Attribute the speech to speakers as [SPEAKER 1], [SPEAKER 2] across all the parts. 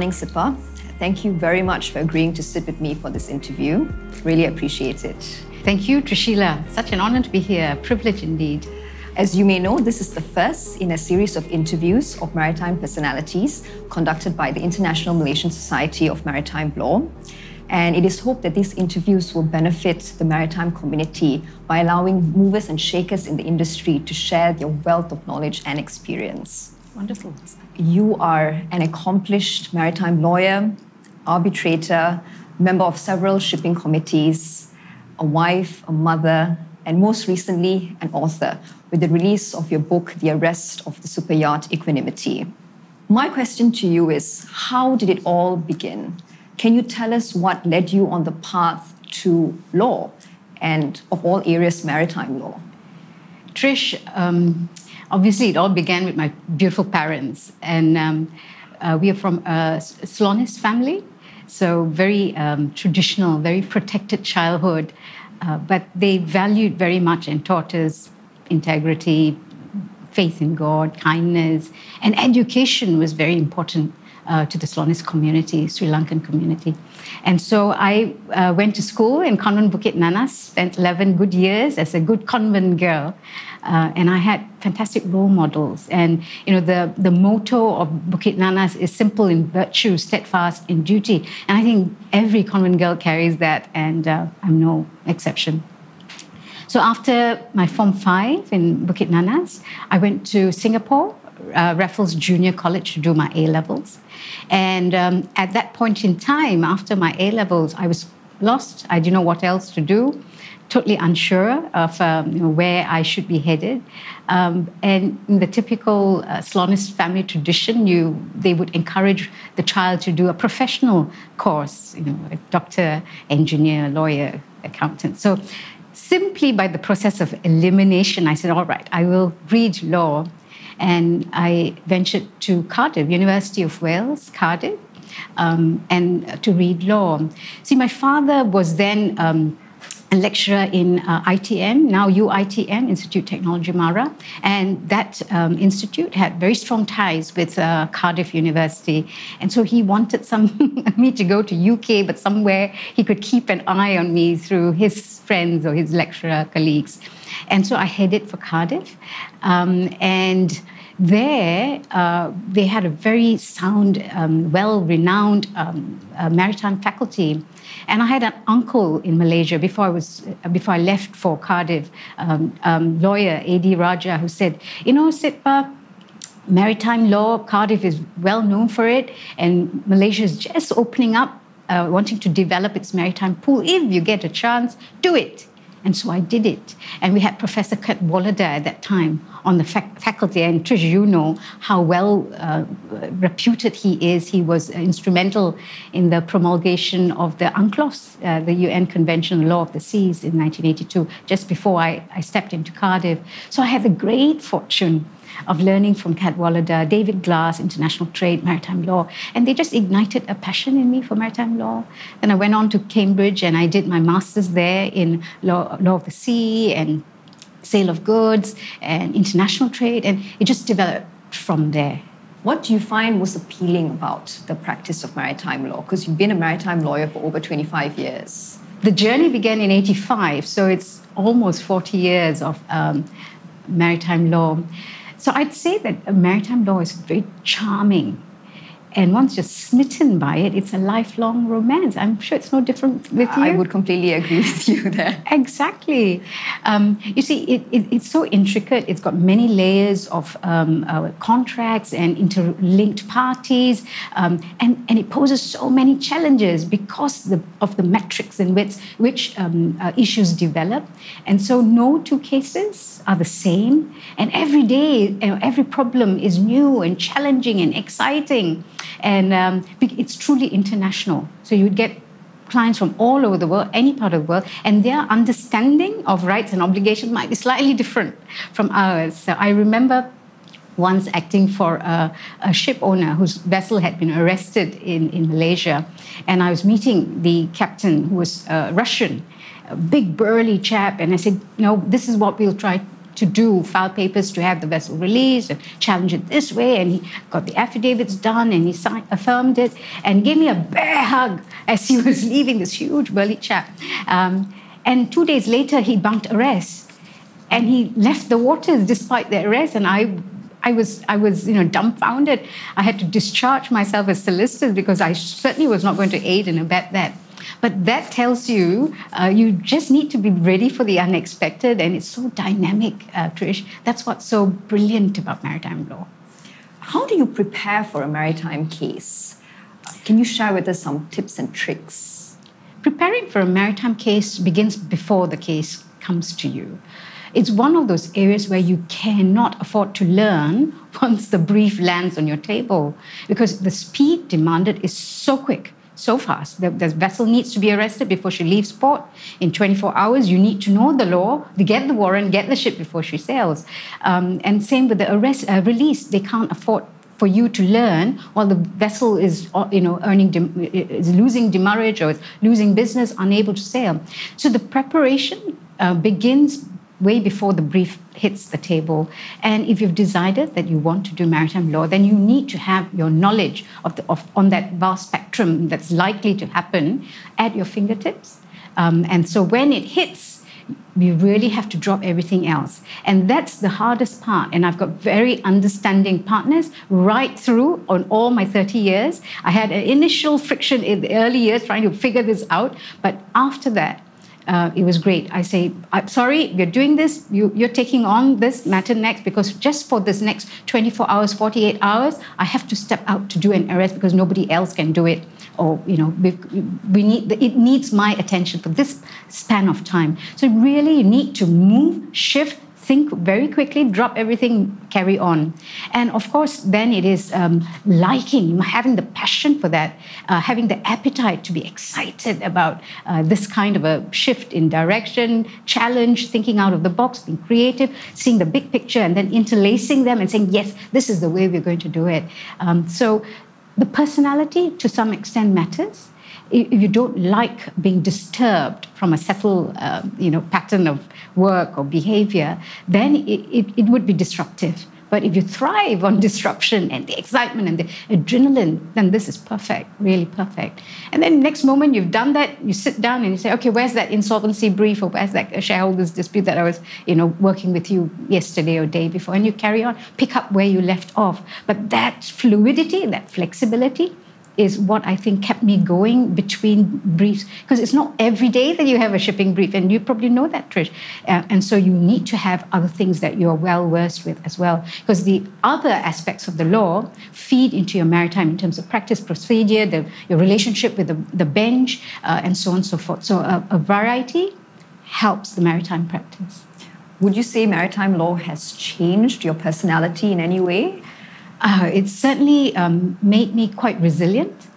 [SPEAKER 1] Good morning, Sitpah. Thank you very much for agreeing to sit with me for this interview. Really appreciate it.
[SPEAKER 2] Thank you, Trishila. Such an honor to be here. Privilege indeed.
[SPEAKER 1] As you may know, this is the first in a series of interviews of maritime personalities conducted by the International Malaysian Society of Maritime Law. And it is hoped that these interviews will benefit the maritime community by allowing movers and shakers in the industry to share their wealth of knowledge and experience.
[SPEAKER 2] Wonderful.
[SPEAKER 1] You are an accomplished maritime lawyer, arbitrator, member of several shipping committees, a wife, a mother, and most recently, an author with the release of your book, The Arrest of the Super Yacht Equanimity. My question to you is how did it all begin? Can you tell us what led you on the path to law and, of all areas, maritime law?
[SPEAKER 2] Trish, um, obviously, it all began with my beautiful parents. And um, uh, we are from a Ceylonese family, so very um, traditional, very protected childhood. Uh, but they valued very much and taught us integrity, faith in God, kindness, and education was very important uh, to the Ceylonese community, Sri Lankan community. And so I uh, went to school in Convent Bukit Nanas, spent 11 good years as a good convent girl. Uh, and I had fantastic role models. And, you know, the, the motto of Bukit Nanas is simple in virtue, steadfast in duty. And I think every convent girl carries that, and uh, I'm no exception. So after my Form 5 in Bukit Nanas, I went to Singapore uh, Raffles Junior College to do my A levels. And um, at that point in time, after my A levels, I was lost. I didn't know what else to do, totally unsure of um, where I should be headed. Um, and in the typical uh, Ceylonese family tradition, you they would encourage the child to do a professional course, you know, a doctor, engineer, lawyer, accountant. So simply by the process of elimination, I said, all right, I will read law and I ventured to Cardiff, University of Wales, Cardiff, um, and to read law. See, my father was then um, a lecturer in uh, ITM, now UITM, Institute Technology Mara. And that um, institute had very strong ties with uh, Cardiff University. And so he wanted some me to go to UK, but somewhere he could keep an eye on me through his friends or his lecturer colleagues. And so I headed for Cardiff. Um, and there, uh, they had a very sound, um, well renowned um, uh, maritime faculty. And I had an uncle in Malaysia before I, was, uh, before I left for Cardiff, um, um lawyer A.D. Raja, who said, You know, Sitpah, maritime law, Cardiff is well known for it, and Malaysia is just opening up, uh, wanting to develop its maritime pool. If you get a chance, do it. And so I did it. And we had Professor Cadwallader at that time on the fac- faculty. And Trish, you know how well uh, reputed he is. He was instrumental in the promulgation of the UNCLOS, uh, the UN Convention on the Law of the Seas in 1982, just before I, I stepped into Cardiff. So I had the great fortune of learning from Cadwallader, David Glass, international trade, maritime law, and they just ignited a passion in me for maritime law. Then I went on to Cambridge and I did my master's there in law, law of the sea and sale of goods and international trade, and it just developed from there.
[SPEAKER 1] What do you find most appealing about the practice of maritime law? Because you've been a maritime lawyer for over 25 years.
[SPEAKER 2] The journey began in 85, so it's almost 40 years of um, maritime law. So I'd say that maritime law is very charming and once you're smitten by it, it's a lifelong romance. I'm sure it's no different with you.
[SPEAKER 1] I would completely agree with you there.
[SPEAKER 2] exactly. Um, you see, it, it, it's so intricate. It's got many layers of um, uh, contracts and interlinked parties, um, and, and it poses so many challenges because the, of the metrics in which, which um, uh, issues develop. And so, no two cases are the same. And every day, you know, every problem is new and challenging and exciting. And um, it's truly international. So you would get clients from all over the world, any part of the world, and their understanding of rights and obligations might be slightly different from ours. So I remember once acting for a, a, ship owner whose vessel had been arrested in, in Malaysia. And I was meeting the captain, who was uh, Russian, a big burly chap. And I said, No, this is what we'll try to do, file papers to have the vessel released, and challenge it this way. And he got the affidavits done and he signed, affirmed it and gave me a bear hug as he was leaving, this huge burly chap. Um, and two days later, he bunked arrest and he left the waters despite the arrest. And I I was, I was, you know, dumbfounded. I had to discharge myself as solicitor because I certainly was not going to aid and abet that. But that tells you uh, you just need to be ready for the unexpected, and it's so dynamic, uh, Trish. That's what's so brilliant about maritime law.
[SPEAKER 1] How do you prepare for a maritime case? Can you share with us some tips and tricks?
[SPEAKER 2] Preparing for a maritime case begins before the case comes to you. It's one of those areas where you cannot afford to learn once the brief lands on your table because the speed demanded is so quick so fast. The, the, vessel needs to be arrested before she leaves port. In 24 hours, you need to know the law, to get the warrant, get the ship before she sails. Um, and same with the arrest uh, release. They can't afford for you to learn while the vessel is, uh, you know, earning is losing demurrage or losing business, unable to sail. So the preparation uh, begins way before the brief hits the table. And if you've decided that you want to do maritime law, then you need to have your knowledge of, the, of on that vast spectrum that's likely to happen at your fingertips. Um, and so when it hits, you really have to drop everything else. And that's the hardest part. And I've got very understanding partners right through on all my 30 years. I had an initial friction in the early years trying to figure this out. But after that, uh, it was great. I say, I'm sorry, you're doing this, you, you're taking on this matter next because just for this next 24 hours, 48 hours, I have to step out to do an arrest because nobody else can do it. Or, you know, we, we need, it needs my attention for this span of time. So really you need to move, shift, think very quickly, drop everything, carry on. And of course, then it is um, liking, having the passion for that, uh, having the appetite to be excited about uh, this kind of a shift in direction, challenge, thinking out of the box, being creative, seeing the big picture, and then interlacing them and saying, yes, this is the way we're going to do it. Um, so the personality, to some extent, matters you don't like being disturbed from a settled uh, you know, pattern of work or behavior, then it, it, it, would be disruptive. But if you thrive on disruption and the excitement and the adrenaline, then this is perfect, really perfect. And then next moment you've done that, you sit down and you say, okay, where's that insolvency brief or where's that shareholders dispute that I was, you know, working with you yesterday or day before? And you carry on, pick up where you left off. But that fluidity, that flexibility, is what I think kept me going between briefs because it's not every day that you have a shipping brief, and you probably know that, Trish. Uh, and so you need to have other things that you're well versed with as well, because the other aspects of the law feed into your maritime in terms of practice, procedure, the, your relationship with the, the bench, uh, and so on and so forth. So a, a variety helps the maritime practice.
[SPEAKER 1] Would you say maritime law has changed your personality in any way?
[SPEAKER 2] Uh, it certainly um, made me quite resilient.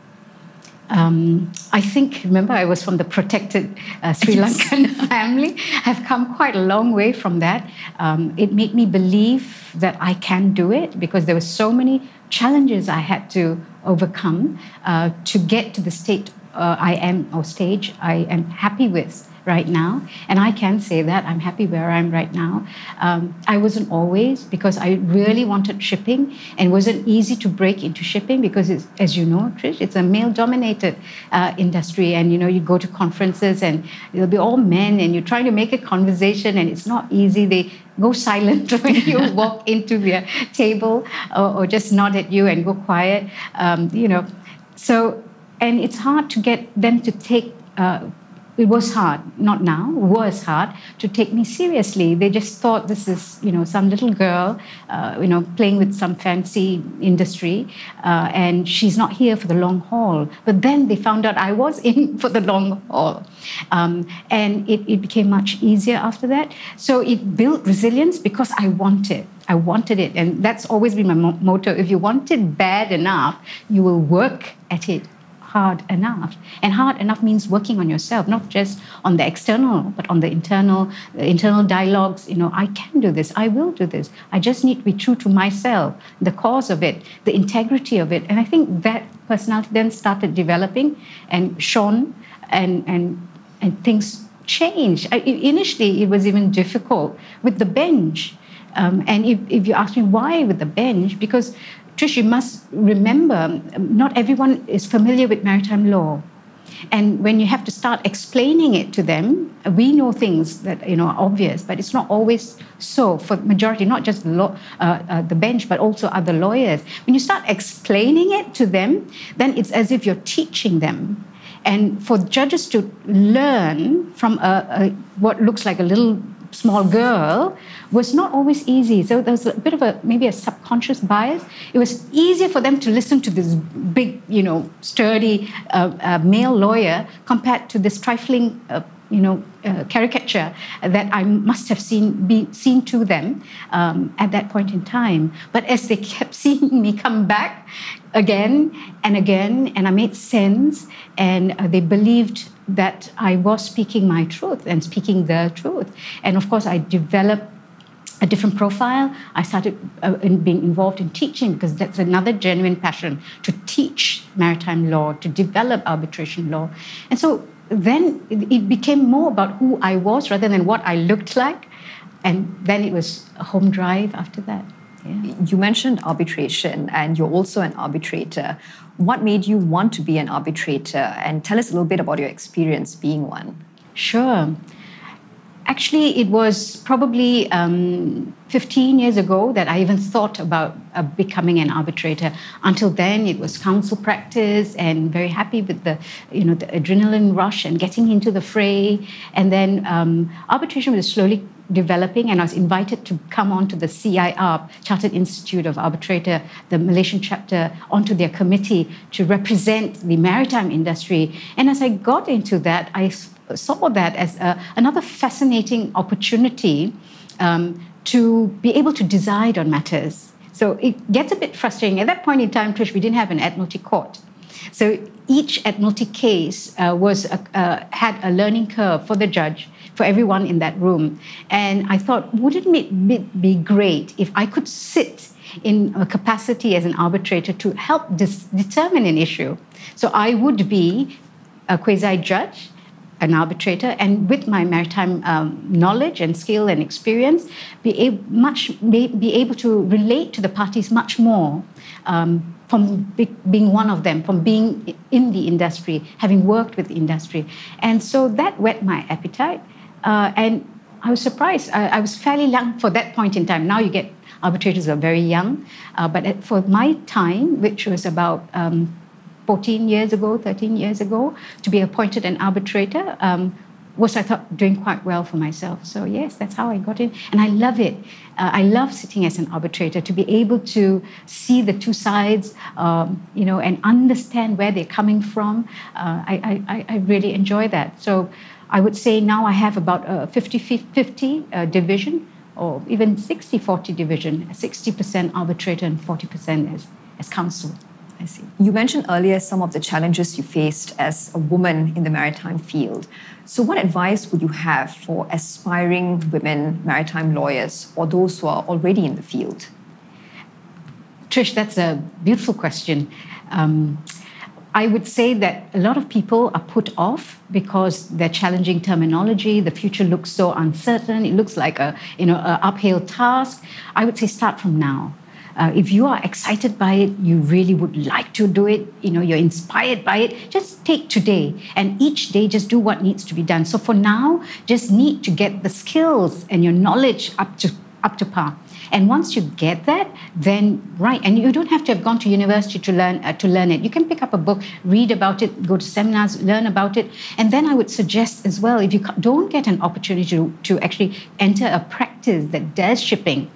[SPEAKER 2] Um, I think, remember, I was from the protected uh, Sri Lankan family. I've come quite a long way from that. Um, it made me believe that I can do it because there were so many challenges I had to overcome uh, to get to the state uh, I am or stage I am happy with right now. And I can say that I'm happy where I'm right now. Um, I wasn't always because I really wanted shipping and wasn't easy to break into shipping because, it's, as you know, Trish, it's a male-dominated uh, industry. And you know, you go to conferences and it'll be all men, and you're trying to make a conversation, and it's not easy. They go silent when you walk into their table, or, or, just nod at you and go quiet. Um, you know, so and it's hard to get them to take uh, it was hard, not now, was hard to take me seriously. They just thought this is, you know, some little girl, uh, you know, playing with some fancy industry, uh, and she's not here for the long haul. But then they found out I was in for the long haul. Um, and it, it became much easier after that. So it built resilience because I wanted. It. I wanted it. And that's always been my motto. If you want it bad enough, you will work at it hard enough. And hard enough means working on yourself, not just on the external, but on the internal, the internal dialogues. You know, I can do this. I will do this. I just need to be true to myself, the cause of it, the integrity of it. And I think that personality then started developing and shone, and and and things changed. I, initially, it was even difficult with the bench. Um, and if, if you ask me why with the bench, because Trish, you must remember, not everyone is familiar with maritime law. And when you have to start explaining it to them, we know things that you know are obvious, but it's not always so for majority, not just the, law, uh, uh, the bench, but also other lawyers. When you start explaining it to them, then it's as if you're teaching them. And for judges to learn from a, a, what looks like a little small girl was not always easy. So there was a bit of a maybe a subconscious bias. It was easier for them to listen to this big, you know, sturdy uh, uh, male lawyer compared to this trifling. Uh, you know, uh, caricature that I must have seen be seen to them um, at that point in time. But as they kept seeing me come back again and again, and I made sense, and uh, they believed that I was speaking my truth and speaking the truth. And of course, I developed a different profile. I started uh, in being involved in teaching because that's another genuine passion to teach maritime law, to develop arbitration law. And so then it became more about who I was rather than what I looked like. And then it was a home drive after that.
[SPEAKER 1] Yeah. You mentioned arbitration, and you're also an arbitrator. What made you want to be an arbitrator? And tell us a little bit about your experience being one.
[SPEAKER 2] Sure. Actually, it was probably um, 15 years ago that I even thought about uh, becoming an arbitrator. Until then, it was counsel practice and very happy with the, you know, the adrenaline rush and getting into the fray. And then um, arbitration was slowly developing, and I was invited to come on to the CIArb, Chartered Institute of Arbitrator, the Malaysian chapter, onto their committee to represent the maritime industry. And as I got into that, I saw that as a, another fascinating opportunity um, to be able to decide on matters. So it gets a bit frustrating. At that point in time, Trish, we didn't have an admiralty court. So each admiralty case uh, was a, uh, had a learning curve for the judge for everyone in that room. And I thought, wouldn't it be great if I could sit in a capacity as an arbitrator to help dis- determine an issue? So I would be a quasi judge an arbitrator, and with my maritime um, knowledge and skill and experience, be much be able to relate to the parties much more um, from be, being one of them, from being in the industry, having worked with the industry, and so that whet my appetite. Uh, and I was surprised. I, I, was fairly young for that point in time. Now you get arbitrators are very young, uh, but at, for my time, which was about um, 14 years ago, 13 years ago, to be appointed an arbitrator um, was, I thought, doing quite well for myself. So, yes, that's how I got in. And I love it. Uh, I love sitting as an arbitrator to be able to see the two sides, um, you know, and understand where they're coming from. Uh, I, I, I really enjoy that. So, I would say now I have about a 50 50 uh, division or even 60 40 division 60% arbitrator and 40% as, as counsel.
[SPEAKER 1] I see. You mentioned earlier some of the challenges you faced as a woman in the maritime field. So, what advice would you have for aspiring women maritime lawyers or those who are already in the field?
[SPEAKER 2] Trish, that's a beautiful question. Um, I would say that a lot of people are put off because they're challenging terminology. The future looks so uncertain. It looks like a you know an uphill task. I would say start from now. Uh, if you are excited by it, you really would like to do it. You know, you're inspired by it. Just take today, and each day, just do what needs to be done. So for now, just need to get the skills and your knowledge up to up to par. And once you get that, then right, and you don't have to have gone to university to learn uh, to learn it. You can pick up a book, read about it, go to seminars, learn about it, and then I would suggest as well if you don't get an opportunity to, to actually enter a practice that does shipping,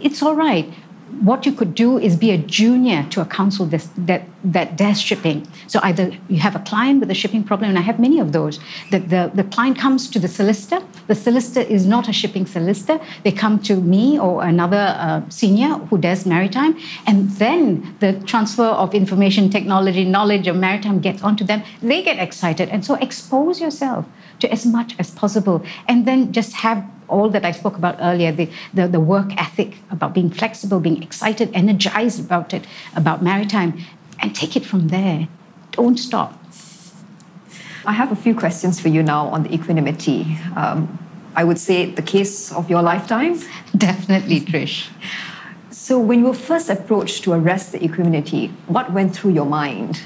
[SPEAKER 2] it's all right what you could do is be a junior to a counsel that, that, that does shipping. So either you have a client with a shipping problem, and I have many of those, that the, the client comes to the solicitor. The solicitor is not a shipping solicitor. They come to me or another uh, senior who does maritime, and then the transfer of information technology, knowledge of maritime gets onto them. They get excited. And so expose yourself to as much as possible. And then just have all that I spoke about earlier the, the, the, work ethic, about being flexible, being excited, energized about it, about maritime, and take it from there. Don't stop.
[SPEAKER 1] I have a few questions for you now on the equanimity. Um, I would say the case of your lifetime.
[SPEAKER 2] Definitely, Trish.
[SPEAKER 1] So, when you were first approached to arrest the equanimity, what went through your mind?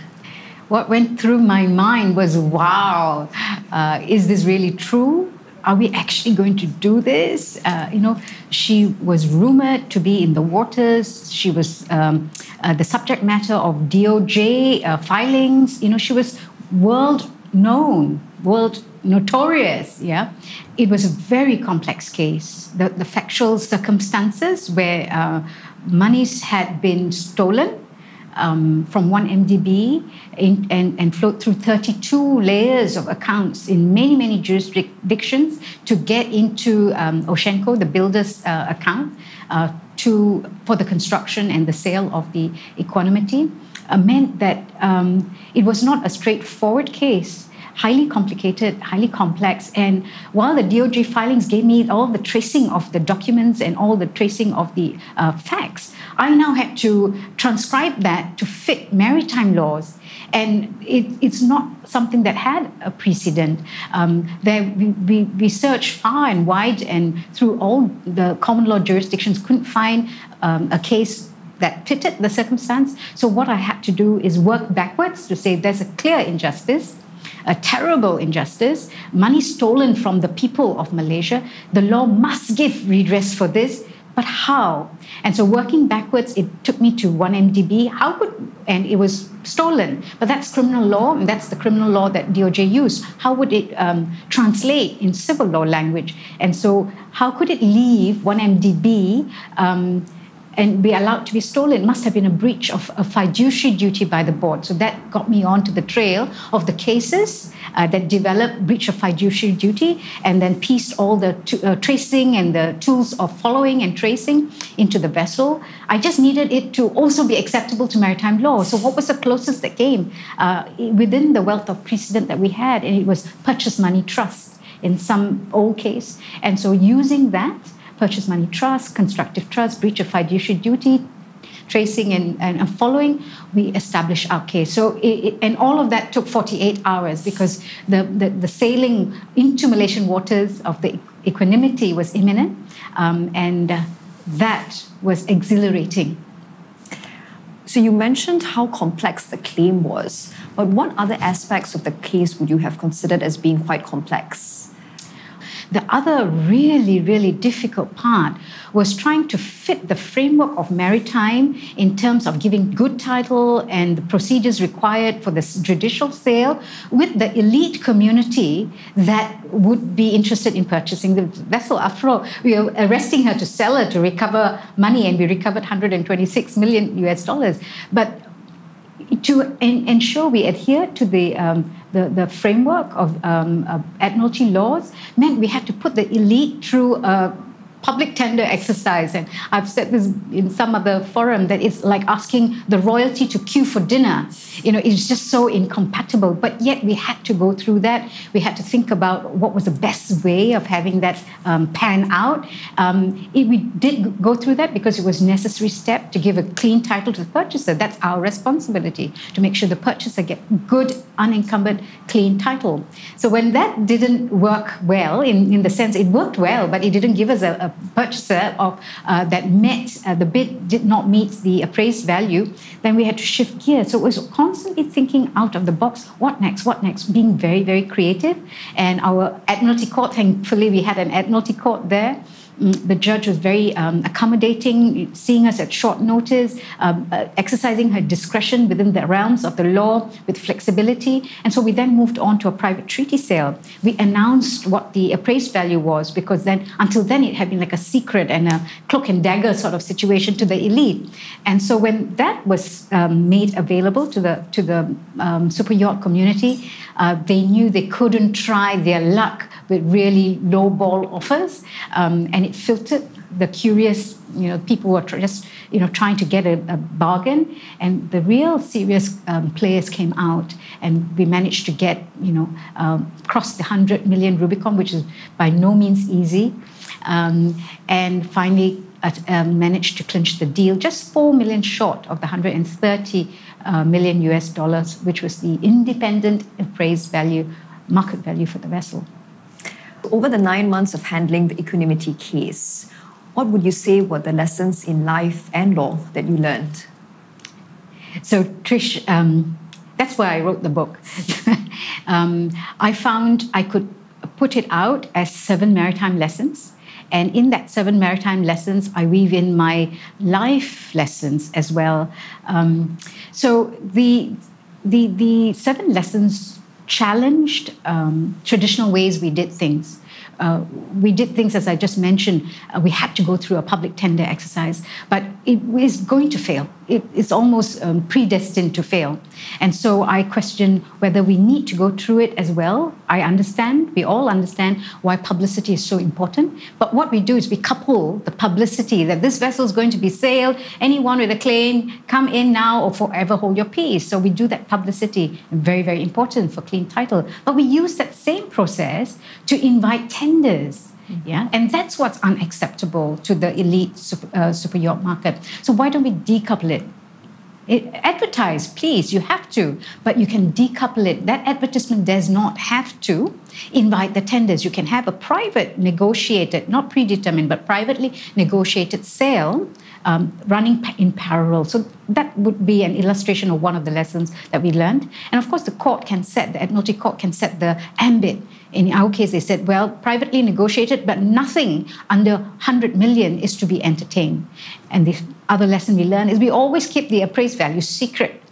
[SPEAKER 2] What went through my mind was, wow, uh, is this really true? Are we actually going to do this? Uh, you know, she was rumored to be in the waters. She was um, uh, the subject matter of DOJ uh, filings. You know, she was world known, world notorious. Yeah, it was a very complex case. The, the factual circumstances where uh, monies had been stolen um, from 1MDB in, and, and flowed through 32 layers of accounts in many, many jurisdictions to get into um, Oceanco, the builder's uh, account, uh, to, for the construction and the sale of the equanimity, uh, meant that um, it was not a straightforward case highly complicated, highly complex. And while the DOJ filings gave me all the tracing of the documents and all the tracing of the uh, facts, I now had to transcribe that to fit maritime laws. And it, it's not something that had a precedent. Um, there, we, we, we searched far and wide and through all the common law jurisdictions, couldn't find um, a case that fitted the circumstance. So what I had to do is work backwards to say there's a clear injustice a terrible injustice, money stolen from the people of Malaysia. The law must give redress for this, but how? And so working backwards, it took me to 1MDB. How could, and it was stolen, but that's criminal law, and that's the criminal law that DOJ used. How would it um, translate in civil law language? And so how could it leave 1MDB? Um, and be allowed to be stolen must have been a breach of a fiduciary duty by the board. So that got me onto the trail of the cases uh, that developed breach of fiduciary duty and then pieced all the t- uh, tracing and the tools of following and tracing into the vessel. I just needed it to also be acceptable to maritime law. So what was the closest that came uh, within the wealth of precedent that we had? And it was purchase money trust in some old case. And so using that, purchase money trust, constructive trust, breach of fiduciary duty, tracing and, and, following, we establish our case. So, it, and all of that took 48 hours because the, the, the, sailing into Malaysian waters of the equanimity was imminent, um, and uh, that was exhilarating.
[SPEAKER 1] So, you mentioned how complex the claim was, but what other aspects of the case would you have considered as being quite complex?
[SPEAKER 2] The other really, really difficult part was trying to fit the framework of maritime in terms of giving good title and the procedures required for the judicial sale with the elite community that would be interested in purchasing the vessel. After all, we were arresting her to sell her to recover money, and we recovered 126 million US dollars. But to ensure we adhere to the, um, the, the, framework of um, uh, admiralty laws meant we had to put the elite through a public tender exercise. And I've said this in some other forum that it's like asking the royalty to queue for dinner. You know, it's just so incompatible. But yet we had to go through that. We had to think about what was the best way of having that um, pan out. Um, it, we did go through that because it was a necessary step to give a clean title to the purchaser. That's our responsibility to make sure the purchaser get good, unencumbered, clean title. So when that didn't work well, in, in the sense it worked well, but it didn't give us a, a purchaser of uh, that met uh, the bid did not meet the appraised value, then we had to shift gears. So it was constantly thinking out of the box. What next? What next? Being very very creative. And our Admiralty Court, thankfully, we had an Admiralty Court there the judge was very um, accommodating, seeing us at short notice, um, uh, exercising her discretion within the realms of the law with flexibility. And so we then moved on to a private treaty sale. We announced what the appraised value was because then, until then, it had been like a secret and a cloak and dagger sort of situation to the elite. And so when that was um, made available to the to the um, super yacht community, uh, they knew they couldn't try their luck with really low ball offers, um, and it filtered the curious, you know, people who were just, you know, trying to get a, a bargain, and the real serious um, players came out, and we managed to get, you know, um, cross the hundred million Rubicon, which is by no means easy, um, and finally um, managed to clinch the deal, just four million short of the 130 uh, million US dollars, which was the independent appraised value market value for the vessel.
[SPEAKER 1] Over the nine months of handling the equanimity case, what would you say were the lessons in life and law that you learned?
[SPEAKER 2] So, Trish, um, that's why I wrote the book. um, I found I could put it out as seven maritime lessons. And in that seven maritime lessons, I weave in my life lessons as well. Um, so the, the, the seven lessons challenged um, traditional ways we did things. Uh, we did things, as I just mentioned, uh, we had to go through a public tender exercise, but it is going to fail. It, it's almost um, predestined to fail. And so I question whether we need to go through it as well. I understand, we all understand why publicity is so important. But what we do is we couple the publicity that this vessel is going to be sailed, anyone with a claim, come in now or forever hold your peace. So we do that publicity, very, very important for clean title. But we use that same process to invite tenders. Yeah, and that's what's unacceptable to the elite super, uh, super yacht market. So why don't we decouple it? It, advertise, please, you have to, but you can decouple it. That advertisement does not have to invite the tenders. You can have a private negotiated, not predetermined, but privately negotiated sale um, running in parallel. So that would be an illustration of one of the lessons that we learned. And of course, the court can set, the Admiralty Court can set the ambit. In our case, they said, well, privately negotiated, but nothing under 100 million is to be entertained. And the other lesson we learned is we always keep the appraised value secret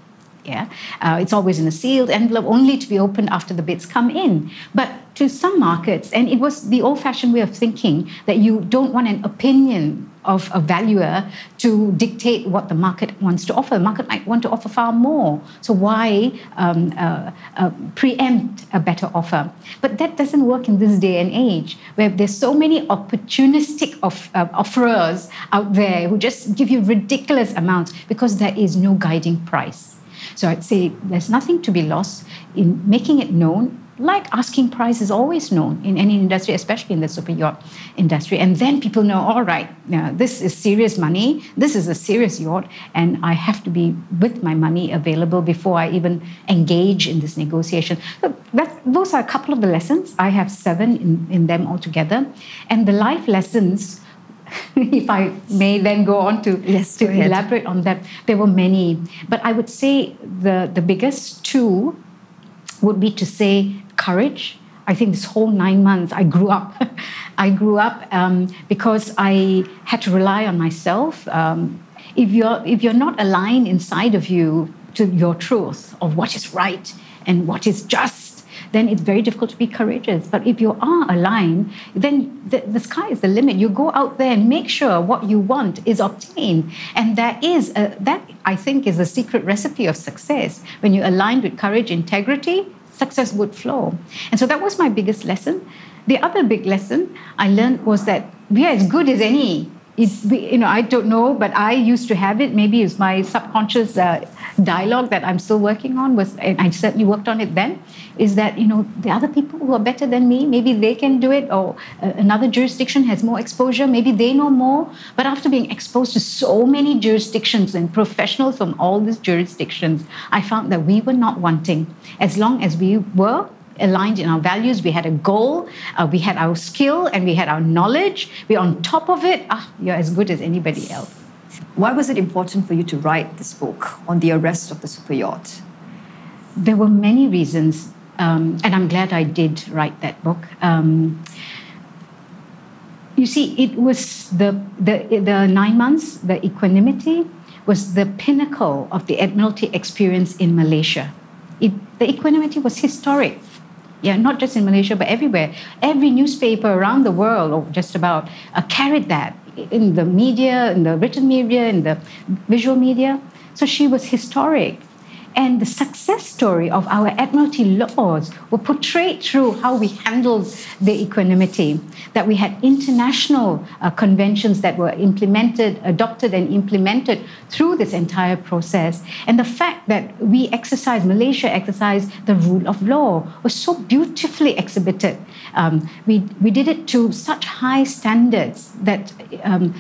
[SPEAKER 2] yeah, uh, it's always in a sealed envelope, only to be opened after the bids come in. But to some markets, and it was the old-fashioned way of thinking that you don't want an opinion of a valuer to dictate what the market wants to offer. The market might want to offer far more. So why um, uh, uh, preempt a better offer? But that doesn't work in this day and age, where there's so many opportunistic of, uh, offerers out there who just give you ridiculous amounts because there is no guiding price. So I'd say there's nothing to be lost in making it known. Like asking price is always known in any industry, especially in the super yacht industry. And then people know, all right, now this is serious money, this is a serious yacht, and I have to be with my money available before I even engage in this negotiation. So that, those are a couple of the lessons. I have seven in, in them altogether. And the life lessons if I may then go on to,
[SPEAKER 1] yes,
[SPEAKER 2] to elaborate on that, there were many. But I would say the, the biggest two would be to say courage. I think this whole nine months, I grew up. I grew up um, because I had to rely on myself. Um, if you're if you're not aligned inside of you to your truth of what is right and what is just then it's very difficult to be courageous. But if you are aligned, then the, the sky is the limit. You go out there and make sure what you want is obtained. And that is a, that I think is the secret recipe of success. When you're aligned with courage, integrity, success would flow. And so that was my biggest lesson. The other big lesson I learned was that we are as good as any it's you know I don't know, but I used to have it. Maybe it's my subconscious uh, dialogue that I'm still working on. Was and I certainly worked on it then. Is that you know the other people who are better than me? Maybe they can do it, or uh, another jurisdiction has more exposure. Maybe they know more. But after being exposed to so many jurisdictions and professionals from all these jurisdictions, I found that we were not wanting. As long as we were aligned in our values. We had a goal, uh, we had our skill, and we had our knowledge. We're on top of it. Ah, you're as good as anybody else.
[SPEAKER 1] Why was it important for you to write this book on the arrest of the super yacht?
[SPEAKER 2] There were many reasons, um, and I'm glad I did write that book. Um, you see, it was the, the, the nine months, the equanimity was the pinnacle of the Admiralty experience in Malaysia. It, the equanimity was historic. Yeah, not just in Malaysia, but everywhere. Every newspaper around the world, or just about, uh, carried that in the media, in the written media, in the visual media. So she was historic. And the success story of our Admiralty laws were portrayed through how we handled the equanimity, that we had international uh, conventions that were implemented, adopted, and implemented through this entire process. And the fact that we exercise, Malaysia exercised the rule of law was so beautifully exhibited. Um, we, we did it to such high standards that um,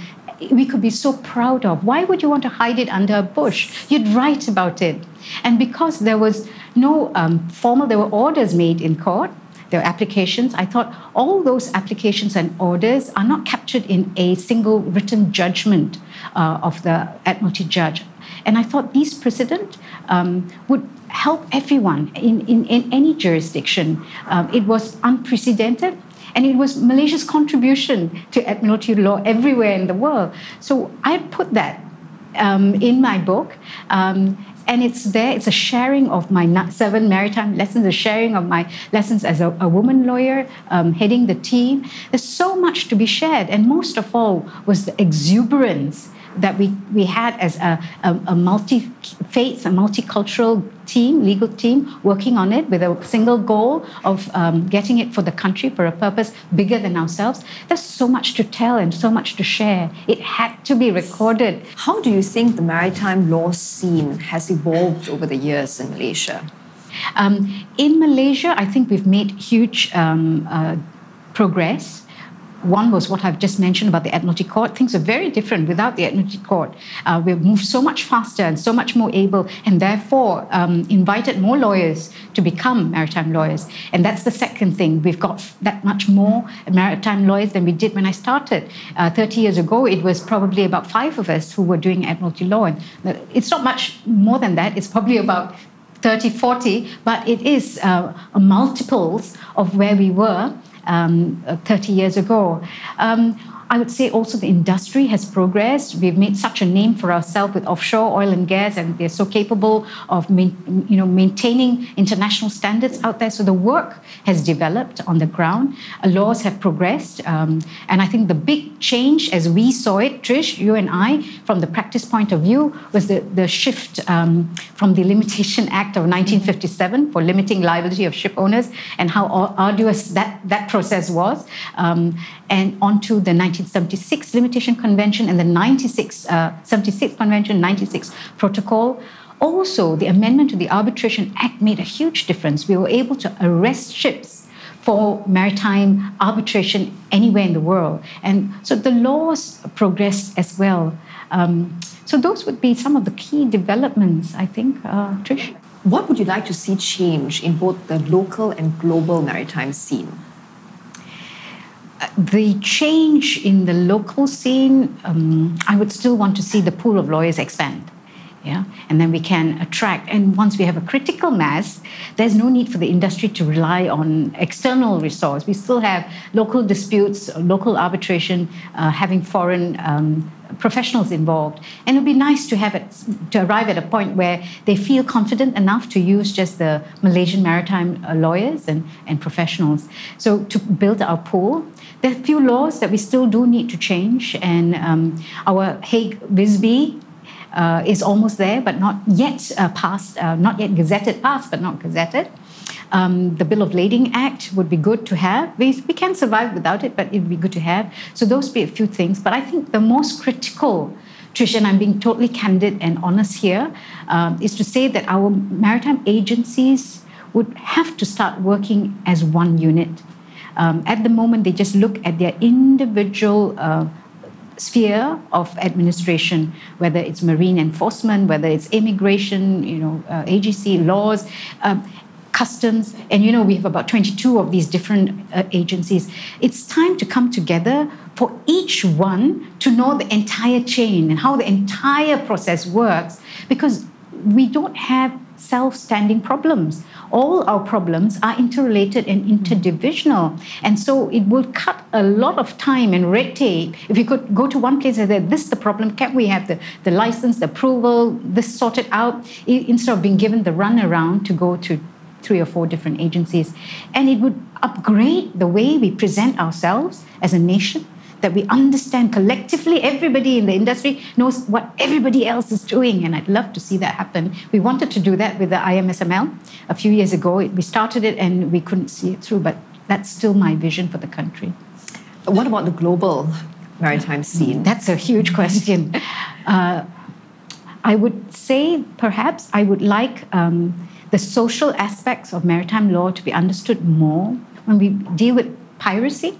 [SPEAKER 2] we could be so proud of. Why would you want to hide it under a bush? You'd write about it. And because there was no um, formal, there were orders made in court, there were applications. I thought all those applications and orders are not captured in a single written judgment uh, of the Admiralty judge. And I thought these precedent um, would help everyone in, in, in any jurisdiction. Um, it was unprecedented. And it was Malaysia's contribution to Admiralty law everywhere in the world. So I put that um, in my book. Um, and it's there, it's a sharing of my seven maritime lessons, a sharing of my lessons as a, a woman lawyer um, heading the team. There's so much to be shared. And most of all was the exuberance that we, we had as a, a, a multi faith, a multicultural team, legal team, working on it with a single goal of um, getting it for the country for a purpose bigger than ourselves. There's so much to tell and so much to share. It had to be recorded.
[SPEAKER 1] How do you think the maritime law scene has evolved over the years in Malaysia?
[SPEAKER 2] Um, in Malaysia, I think we've made huge um, uh, progress. One was what I've just mentioned about the Admiralty Court. Things are very different without the Admiralty Court. Uh, we've moved so much faster and so much more able, and therefore um, invited more lawyers to become maritime lawyers. And that's the second thing. We've got that much more maritime lawyers than we did when I started. Uh, 30 years ago, it was probably about five of us who were doing Admiralty law. And it's not much more than that. It's probably about 30, 40, but it is uh, multiples of where we were um, uh, 30 years ago. Um, I would say also the industry has progressed. We've made such a name for ourselves with offshore oil and gas, and they're so capable of you know, maintaining international standards out there. So the work has developed on the ground. Laws have progressed. Um, and I think the big change, as we saw it, Trish, you and I, from the practice point of view, was the, the shift um, from the Limitation Act of 1957 for limiting liability of ship owners and how arduous that, that process was, um, and onto the 19 1976 Limitation Convention and the 96, uh, 76 Convention, 96 Protocol. Also, the amendment to the Arbitration Act made a huge difference. We were able to arrest ships for maritime arbitration anywhere in the world. And so the laws progressed as well. Um, so those would be some of the key developments, I think, uh, Trish.
[SPEAKER 1] What would you like to see change in both the local and global maritime scene?
[SPEAKER 2] The change in the local scene, um, I would still want to see the pool of lawyers expand. Yeah, and then we can attract. And once we have a critical mass, there's no need for the industry to rely on external resource. We still have local disputes, local arbitration, uh, having foreign um, professionals involved. And it would be nice to have it to arrive at a point where they feel confident enough to use just the Malaysian maritime uh, lawyers and, and professionals. So to build our pool, there are a few laws that we still do need to change, and um, our Hague Visby uh, is almost there, but not yet uh, passed, uh, not yet gazetted, passed, but not gazetted. Um, the Bill of Lading Act would be good to have. We, we can survive without it, but it would be good to have. So those be a few things. But I think the most critical, Trish, and I'm being totally candid and honest here, um, is to say that our maritime agencies would have to start working as one unit. Um, at the moment, they just look at their individual uh, sphere of administration, whether it's marine enforcement, whether it's immigration, you know, uh, AGC laws. Um, customs, and you know, we have about 22 of these different uh, agencies. It's time to come together for each one to know the entire chain and how the entire process works because we don't have self standing problems. All our problems are interrelated and interdivisional. And so it will cut a lot of time and red tape. If you could go to one place and say, This is the problem, can we have the, the license, the approval, this sorted out, instead of being given the runaround to go to three or four different agencies. And it would upgrade the way we present ourselves as a nation that we understand collectively, everybody in the industry knows what everybody else is doing. And I'd love to see that happen. We wanted to do that with the IMSML a few years ago. We started it and we couldn't see it through, but that's still my vision for the country.
[SPEAKER 1] What about the global maritime scene?
[SPEAKER 2] That's a huge question. Uh, I would say perhaps I would like um, the social aspects of maritime law to be understood more when we deal with piracy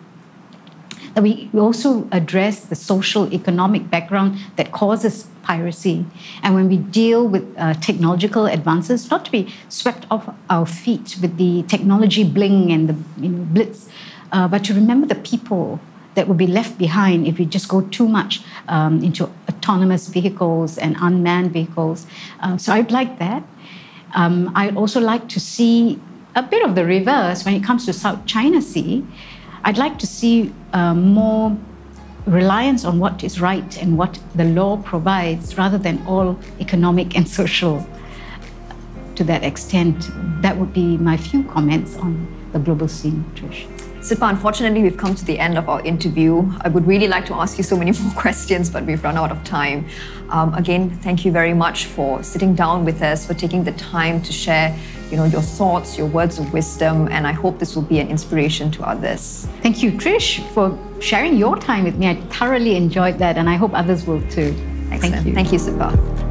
[SPEAKER 2] that we also address the social economic background that causes piracy. And when we deal with uh, technological advances, not to be swept off our feet with the technology bling and the you know, blitz, uh, but to remember the people that will be left behind if we just go too much um, into autonomous vehicles and unmanned vehicles. Um, so I'd like that. Um, I'd also like to see a bit of the reverse when it comes to South China Sea. I'd like to see uh, more reliance on what is right and what the law provides rather than all economic and social to that extent. That would be my few comments on the global scene, Trish.
[SPEAKER 1] Sitpah, unfortunately, we've come to the end of our interview. I would really like to ask you so many more questions, but we've run out of time. Um, again, thank you very much for sitting down with us, for taking the time to share you know, your thoughts, your words of wisdom, and I hope this will be an inspiration to others.
[SPEAKER 2] Thank you, Trish, for sharing your time with me. I thoroughly enjoyed that, and I hope others will too.
[SPEAKER 1] Excellent. Thank you, Thank you Sitpah.